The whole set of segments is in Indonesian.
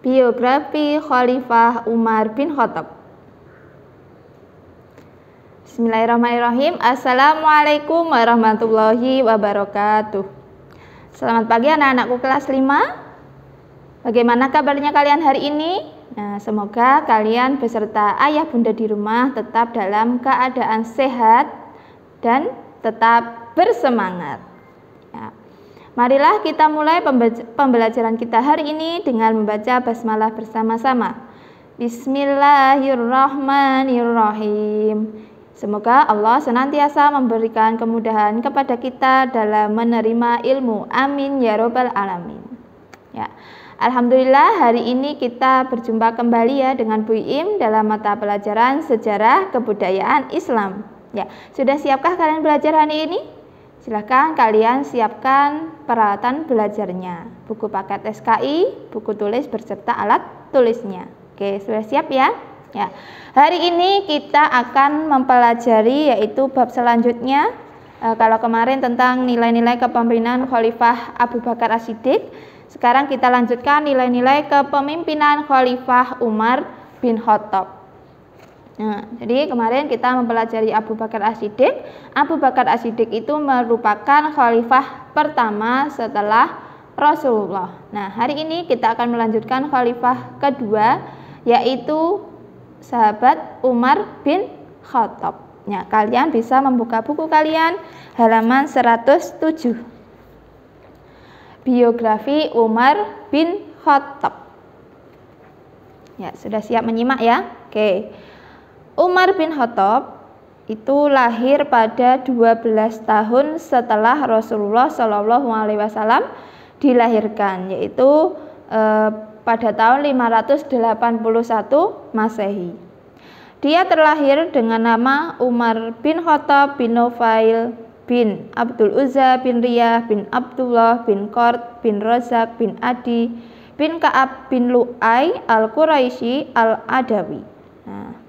Biografi Khalifah Umar bin Khattab. Bismillahirrahmanirrahim. Assalamualaikum warahmatullahi wabarakatuh. Selamat pagi anak-anakku kelas 5. Bagaimana kabarnya kalian hari ini? Nah, semoga kalian beserta ayah bunda di rumah tetap dalam keadaan sehat dan tetap bersemangat. Marilah kita mulai pembelajaran kita hari ini dengan membaca basmalah bersama-sama. Bismillahirrahmanirrahim. Semoga Allah senantiasa memberikan kemudahan kepada kita dalam menerima ilmu. Amin ya robbal alamin. Ya. Alhamdulillah hari ini kita berjumpa kembali ya dengan Bu Im dalam mata pelajaran sejarah kebudayaan Islam. Ya, sudah siapkah kalian belajar hari ini? Silahkan kalian siapkan peralatan belajarnya. Buku paket SKI, buku tulis berserta alat tulisnya. Oke, sudah siap ya? Ya. Hari ini kita akan mempelajari yaitu bab selanjutnya. E, kalau kemarin tentang nilai-nilai kepemimpinan Khalifah Abu Bakar As-Siddiq, sekarang kita lanjutkan nilai-nilai kepemimpinan Khalifah Umar bin Khattab. Nah, jadi kemarin kita mempelajari Abu Bakar As-Siddiq. Abu Bakar As-Siddiq itu merupakan khalifah pertama setelah Rasulullah. Nah, hari ini kita akan melanjutkan khalifah kedua yaitu sahabat Umar bin Khattab. Nah, kalian bisa membuka buku kalian halaman 107. Biografi Umar bin Khattab. Ya, sudah siap menyimak ya? Oke. Umar bin Khattab itu lahir pada 12 tahun setelah Rasulullah Shallallahu Alaihi Wasallam dilahirkan, yaitu eh, pada tahun 581 Masehi. Dia terlahir dengan nama Umar bin Khattab bin Nufail bin Abdul Uzza bin Riyah bin Abdullah bin Qurt bin Razak bin Adi bin Ka'ab bin Lu'ay al-Quraisy al-Adawi. Nah,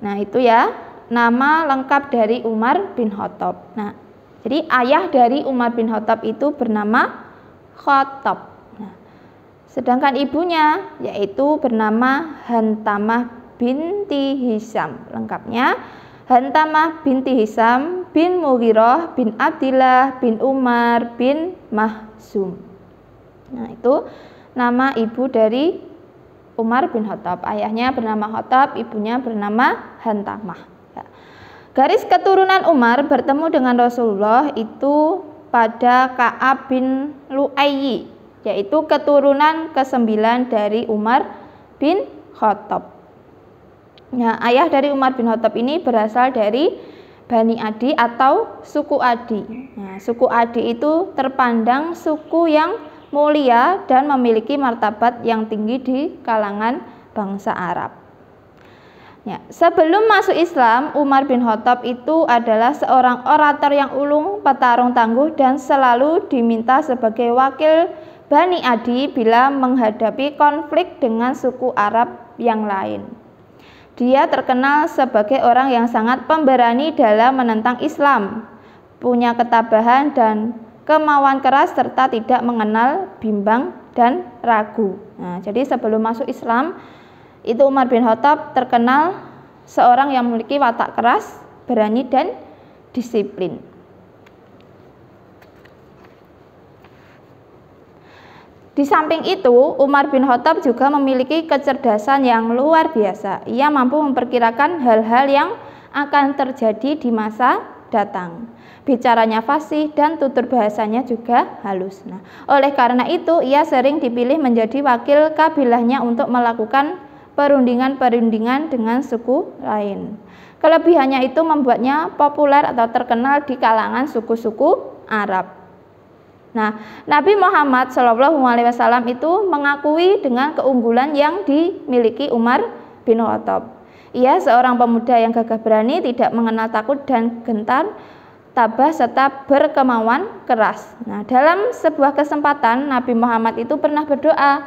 Nah, itu ya nama lengkap dari Umar bin Khattab. Nah, jadi ayah dari Umar bin Khattab itu bernama Khattab. Nah, sedangkan ibunya yaitu bernama Hantamah binti Hisam. Lengkapnya Hantamah binti Hisam bin Mughirah bin Abdillah bin Umar bin Mahzum. Nah, itu nama ibu dari Umar bin Khattab. Ayahnya bernama Khattab, ibunya bernama Hantamah. Ya. Garis keturunan Umar bertemu dengan Rasulullah itu pada Ka'ab bin Lu'ayyi, yaitu keturunan ke-9 dari Umar bin Khattab. Nah, ayah dari Umar bin Khattab ini berasal dari Bani Adi atau suku Adi. Nah, suku Adi itu terpandang suku yang mulia dan memiliki martabat yang tinggi di kalangan bangsa Arab. Ya, sebelum masuk Islam, Umar bin Khattab itu adalah seorang orator yang ulung, petarung tangguh dan selalu diminta sebagai wakil Bani Adi bila menghadapi konflik dengan suku Arab yang lain. Dia terkenal sebagai orang yang sangat pemberani dalam menentang Islam, punya ketabahan dan kemauan keras serta tidak mengenal bimbang dan ragu. Nah, jadi sebelum masuk Islam itu Umar bin Khattab terkenal seorang yang memiliki watak keras, berani dan disiplin. Di samping itu, Umar bin Khattab juga memiliki kecerdasan yang luar biasa. Ia mampu memperkirakan hal-hal yang akan terjadi di masa datang bicaranya fasih dan tutur bahasanya juga halus. Nah, oleh karena itu ia sering dipilih menjadi wakil kabilahnya untuk melakukan perundingan-perundingan dengan suku lain. Kelebihannya itu membuatnya populer atau terkenal di kalangan suku-suku Arab. Nah, Nabi Muhammad Shallallahu Alaihi Wasallam itu mengakui dengan keunggulan yang dimiliki Umar bin Khattab. Ia seorang pemuda yang gagah berani, tidak mengenal takut dan gentar, tabah serta berkemauan keras. Nah, dalam sebuah kesempatan Nabi Muhammad itu pernah berdoa,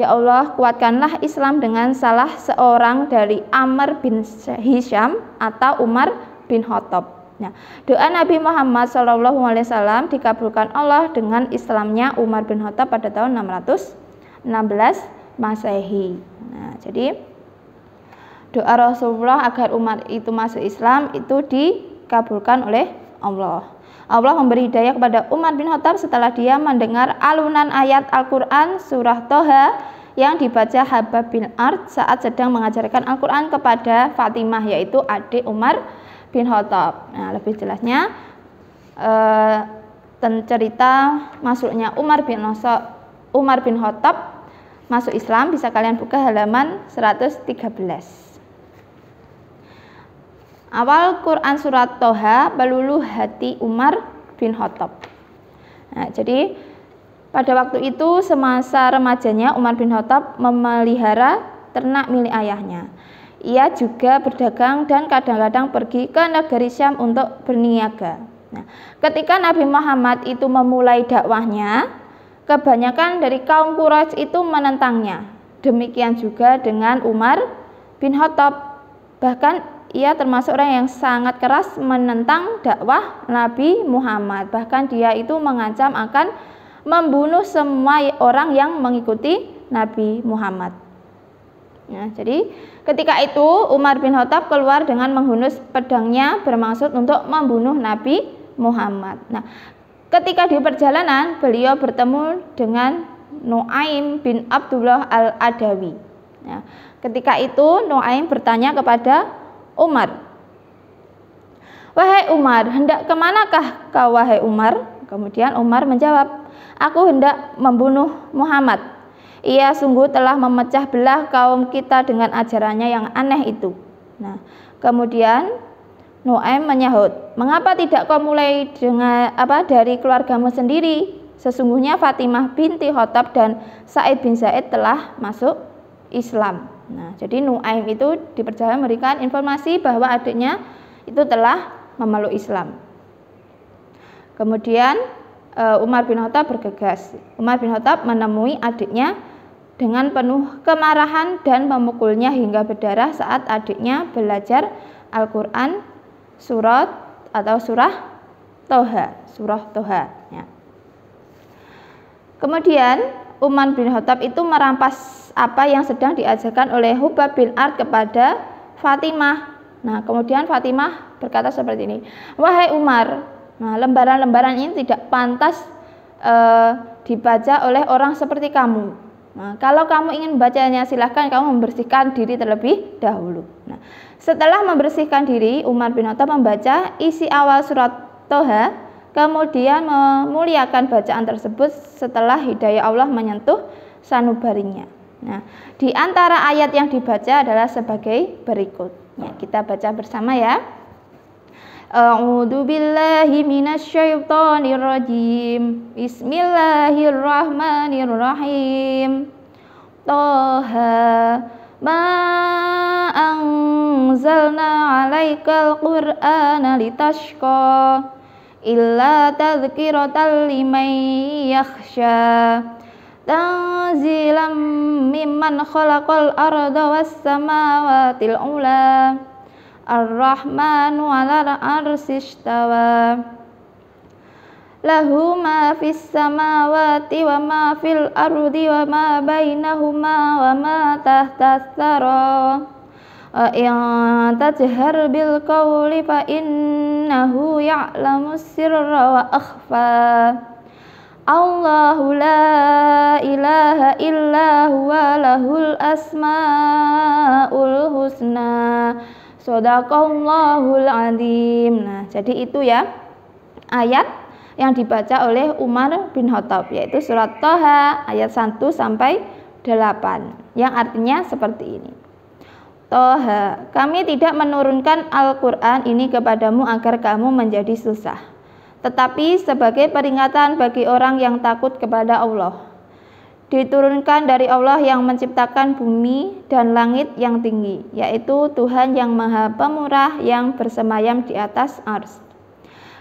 "Ya Allah, kuatkanlah Islam dengan salah seorang dari Amr bin Hisham atau Umar bin Khattab." Nah, doa Nabi Muhammad SAW dikabulkan Allah dengan Islamnya Umar bin Khattab pada tahun 600 Masehi. Nah, jadi doa Rasulullah agar umat itu masuk Islam itu dikabulkan oleh Allah. Allah memberi hidayah kepada Umar bin Khattab setelah dia mendengar alunan ayat Al-Quran surah Toha yang dibaca Habab bin Art saat sedang mengajarkan Al-Quran kepada Fatimah yaitu adik Umar bin Khattab. Nah, lebih jelasnya eh, cerita masuknya Umar bin Nosok, Umar bin Khattab masuk Islam bisa kalian buka halaman 113. Awal Quran surat Toha peluluh hati Umar bin Khattab. Nah, jadi pada waktu itu semasa remajanya Umar bin Khattab memelihara ternak milik ayahnya. Ia juga berdagang dan kadang-kadang pergi ke negeri Syam untuk berniaga. Nah, ketika Nabi Muhammad itu memulai dakwahnya, kebanyakan dari kaum Quraisy itu menentangnya. Demikian juga dengan Umar bin Khattab. Bahkan ia termasuk orang yang sangat keras menentang dakwah Nabi Muhammad. Bahkan dia itu mengancam akan membunuh semua orang yang mengikuti Nabi Muhammad. Ya, jadi ketika itu Umar bin Khattab keluar dengan menghunus pedangnya bermaksud untuk membunuh Nabi Muhammad. Nah, ketika di perjalanan beliau bertemu dengan Nuaim bin Abdullah al-Adawi. Ya, ketika itu Nuaim bertanya kepada Umar, Wahai Umar, hendak ke manakah kau wahai Umar? Kemudian Umar menjawab, Aku hendak membunuh Muhammad. Ia sungguh telah memecah belah kaum kita dengan ajarannya yang aneh itu. Nah, kemudian Nuaim menyahut, "Mengapa tidak kau mulai dengan apa dari keluargamu sendiri? Sesungguhnya Fatimah binti Khattab dan Said bin Zaid telah masuk Islam." Nah, jadi Nuaim itu di perjalanan memberikan informasi bahwa adiknya itu telah memeluk Islam. Kemudian eh, Umar bin Khattab bergegas. Umar bin Khattab menemui adiknya dengan penuh kemarahan dan memukulnya hingga berdarah saat adiknya belajar Al-Quran surat atau surah Toha, surah Toha. Ya. Kemudian Umar bin Khattab itu merampas apa yang sedang diajarkan oleh Hubab bin Ard kepada Fatimah. Nah, kemudian Fatimah berkata seperti ini, wahai Umar, nah lembaran-lembaran ini tidak pantas uh, dibaca oleh orang seperti kamu. Nah, kalau kamu ingin membacanya silahkan kamu membersihkan diri terlebih dahulu. Nah, setelah membersihkan diri, Umar bin Khattab membaca isi awal surat Toha, kemudian memuliakan bacaan tersebut setelah hidayah Allah menyentuh sanubarinya. Nah, di antara ayat yang dibaca adalah sebagai berikut. Ya, kita baca bersama ya. A'udzu billahi minasyaitonir rajim. Bismillahirrahmanirrahim. Toha ma anzalna 'alaikal qur'ana litashqa illa tadhkiratan liman yakhsha. Tanzilam mimman khalaqal arda was samawati ula. Ar-Rahmanu 'alal 'arsy istawa. Lahu ma fis samawati wa ma fil ardi wa ma bainahuma wa ma tahta tsara. In tajhar bil qawli fa innahu ya'lamu sirra wa akhfa. Allahu la ilaha illa huwa lahul asmaul husna. Sodakallahul adim. Nah, jadi itu ya ayat yang dibaca oleh Umar bin Khattab yaitu surat Toha ayat 1 sampai 8 yang artinya seperti ini. Toha, kami tidak menurunkan Al-Quran ini kepadamu agar kamu menjadi susah, tetapi sebagai peringatan bagi orang yang takut kepada Allah diturunkan dari Allah yang menciptakan bumi dan langit yang tinggi, yaitu Tuhan yang Maha Pemurah yang bersemayam di atas ars.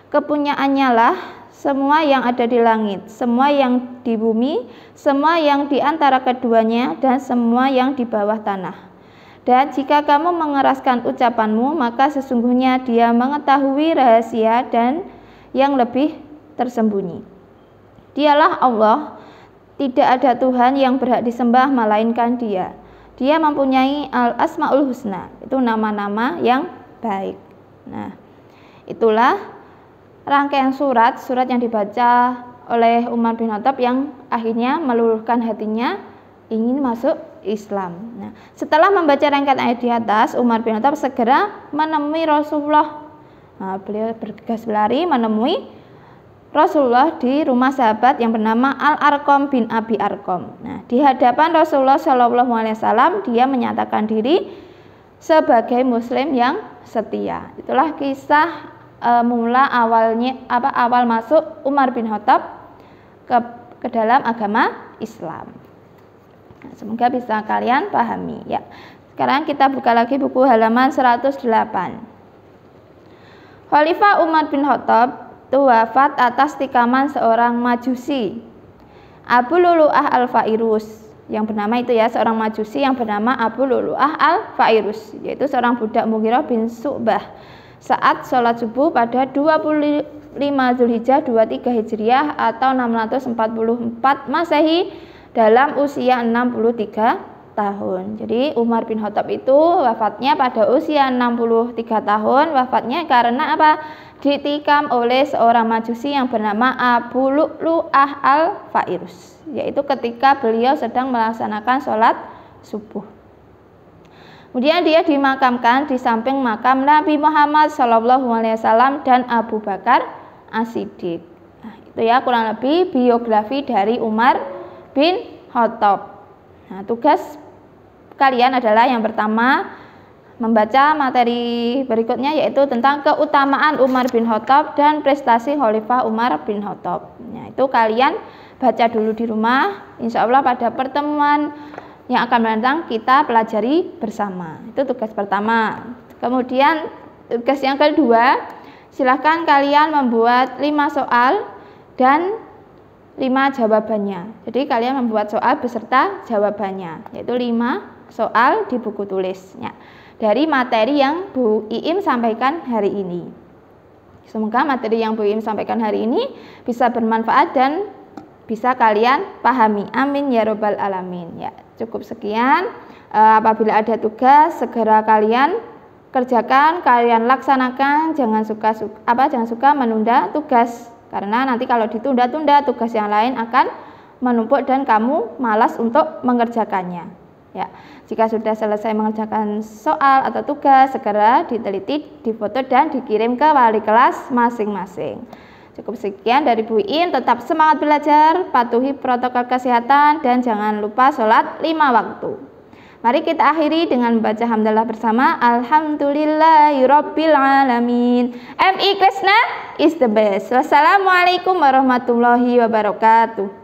Kepunyaannya lah semua yang ada di langit, semua yang di bumi, semua yang di antara keduanya, dan semua yang di bawah tanah. Dan jika kamu mengeraskan ucapanmu, maka sesungguhnya dia mengetahui rahasia dan yang lebih tersembunyi. Dialah Allah tidak ada Tuhan yang berhak disembah melainkan Dia. Dia mempunyai al-asmaul husna, itu nama-nama yang baik. Nah, itulah rangkaian surat, surat yang dibaca oleh Umar bin Khattab yang akhirnya meluluhkan hatinya ingin masuk Islam. Nah, setelah membaca rangkaian ayat di atas, Umar bin Khattab segera menemui Rasulullah. Nah, beliau bergegas berlari menemui Rasulullah di rumah sahabat yang bernama Al Arkom bin Abi Arkom. Nah, di hadapan Rasulullah Shallallahu Alaihi Wasallam dia menyatakan diri sebagai Muslim yang setia. Itulah kisah e, mula awalnya apa awal masuk Umar bin Khattab ke ke dalam agama Islam. Semoga bisa kalian pahami ya. Sekarang kita buka lagi buku halaman 108. Khalifah Umar bin Khattab itu wafat atas tikaman seorang majusi Abu Lulu'ah al-Fairus yang bernama itu ya seorang majusi yang bernama Abu Lulu'ah al-Fairus yaitu seorang budak Mughirah bin Su'bah saat sholat subuh pada 25 Zulhijjah 23 Hijriah atau 644 Masehi dalam usia 63 tahun. Jadi Umar bin Khattab itu wafatnya pada usia 63 tahun. Wafatnya karena apa? ditikam oleh seorang majusi yang bernama Abu Lu'lu'ah al-Fairus yaitu ketika beliau sedang melaksanakan sholat subuh kemudian dia dimakamkan di samping makam Nabi Muhammad SAW dan Abu Bakar As-Siddiq nah, itu ya kurang lebih biografi dari Umar bin Khattab nah, tugas kalian adalah yang pertama membaca materi berikutnya yaitu tentang keutamaan Umar bin Khattab dan prestasi Khalifah Umar bin Khattab. Nah, itu kalian baca dulu di rumah. Insya Allah pada pertemuan yang akan mendatang kita pelajari bersama. Itu tugas pertama. Kemudian tugas yang kedua, silahkan kalian membuat lima soal dan lima jawabannya. Jadi kalian membuat soal beserta jawabannya, yaitu lima soal di buku tulisnya dari materi yang Bu Iim sampaikan hari ini. Semoga materi yang Bu Iim sampaikan hari ini bisa bermanfaat dan bisa kalian pahami. Amin ya robbal alamin. Ya, cukup sekian. E, apabila ada tugas segera kalian kerjakan, kalian laksanakan. Jangan suka, suka apa jangan suka menunda tugas karena nanti kalau ditunda-tunda tugas yang lain akan menumpuk dan kamu malas untuk mengerjakannya. Ya, jika sudah selesai mengerjakan soal atau tugas, segera diteliti, difoto dan dikirim ke wali kelas masing-masing. Cukup sekian dari Bu In, tetap semangat belajar, patuhi protokol kesehatan dan jangan lupa sholat lima waktu. Mari kita akhiri dengan membaca hamdalah bersama. Alhamdulillahirabbil alamin. MI Krishna is the best. Wassalamualaikum warahmatullahi wabarakatuh.